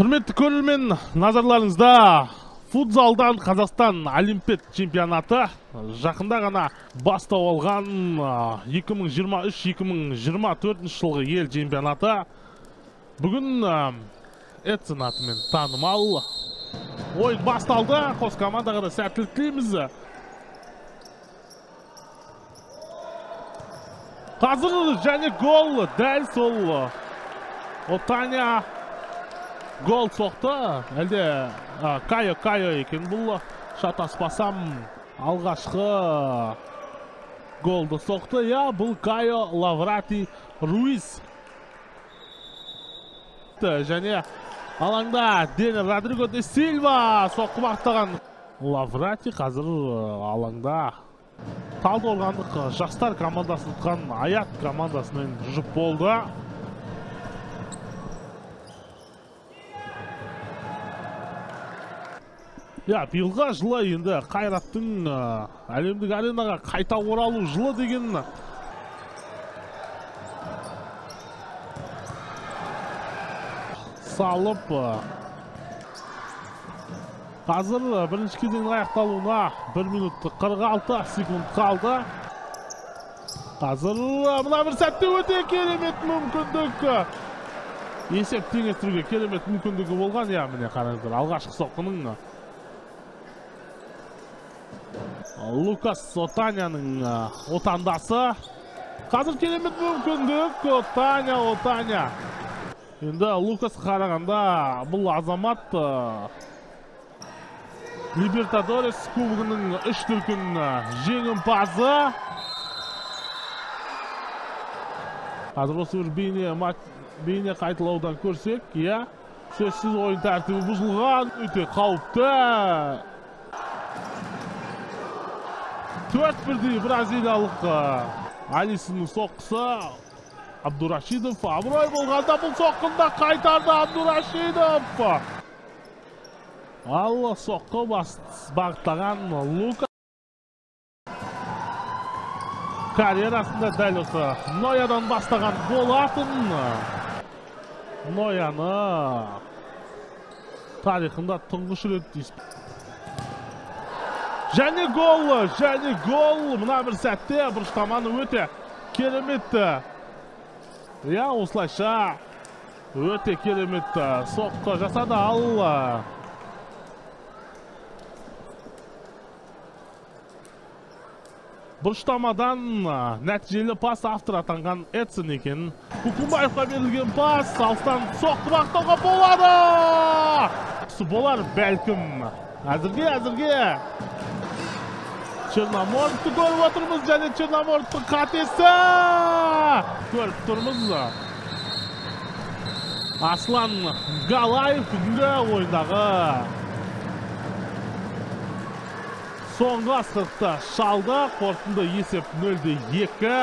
құрметті көрермен назарларыңызда футзалдан қазақстан олимпиад чемпионаты жақында ғана бастау алған 2023-2024 жылғы ел чемпионаты. Бүгін эдсон атымен танымал ойын басталды. Қос командаға да сәттілік тілейміз. Қазір және гол дәл сол отаня гол соқты. Әлде кайо кайо екен бұл. Шатаспасам алғашқы голды соқты. Иә бұл кайо лаврати руис. Және алаңда дени родриго де сильва соққы бағыттаған лаврати қазір алаңда талдықорғандық жастар командасын ұтқан аят командасымен жұп болды. Иә биылға жылы енді қайраттың әлемдік аренаға қайта оралу жылы деген салып қазір бірінші кезеңнің аяқталуына 1 минут 46 секунд қалды. Қазір мына бір сәтте өте керемет мүмкіндік есеп теңестіруге керемет мүмкіндігі болған иә міне қараңыздар алғашқы соққының лукас отаняның отандасы. Қазір керемет мүмкіндік отаня отаня. Енді лукас қарағанда бұл азамат либертадорес кубогының үш дүркін жеңімпазы. Қазір осы бір бейне бейне көрсек иә сөзсіз ойын тәртібі бұзылған өте қауіпті. Төрт бірдей бразилиялық алисінің соққысы абдурашидов. Абырой болғанда бұл соққыны да қайтарды абдурашидов. Ал соққы бағыттаған лука. Карьерасында дәл осы ноядан бастаған болатын. Нояны тарихында тұңғыш рет және гол және гол. Мына бір сәтте бұрыштаманы өте керемет. Иә осылайша өте керемет. Соққы жасады ал. Бұрыштамадан нәтижелі пас автор атанған эдсон екен. Кукумбаевқа берілген пас алыстан соққы бағыттауға болады. Болар бәлкім. Әзірге әзірге. Черноморовты көріп отырмыз және черноморовтың қатесі көріп тұрмыз аслан галаев бүгінгі ойындағы соңғы асқыртты шалды қорытынды есеп нөлде екі